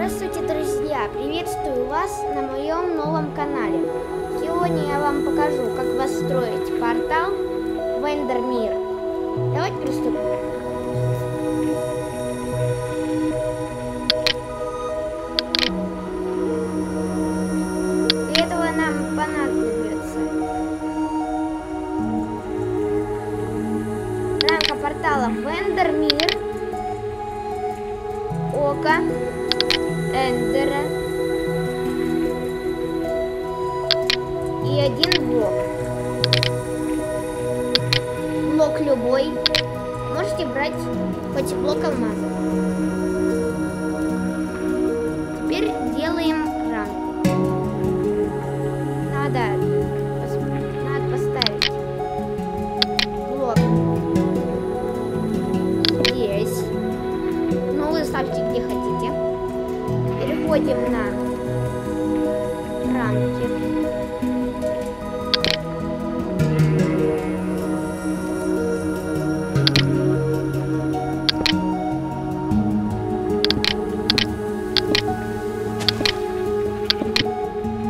Здравствуйте, друзья! Приветствую вас на моем новом канале. Сегодня я вам покажу, как построить портал в Эндермир. Давайте приступим. Для этого нам понадобится рамка портала в Эндермир, око, Эндера и один блок. Блок любой. Можете брать хоть блок алмаза. Теперь делаем рамку. Надо, надо поставить блок здесь. Ну, вы ставьте где хотите. Переходим на рамки.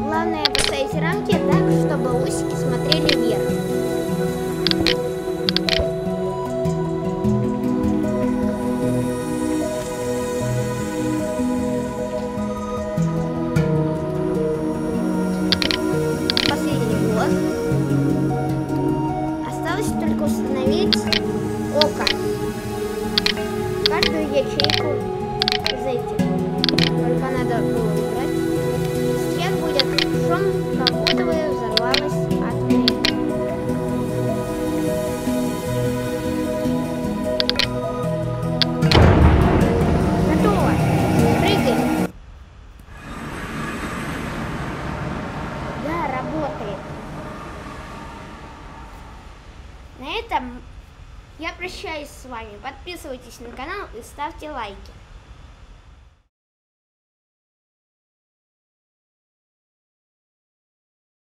Главное поставить рамки так, чтобы усики смотрели вверх. Ячейку из этих. Только надо было убрать. Сейчас будет шум, бы взорвалась атомная Готово. Прыгаем. Да, работает. На этом я прощаюсь с вами. Подписывайтесь на канал и ставьте лайки.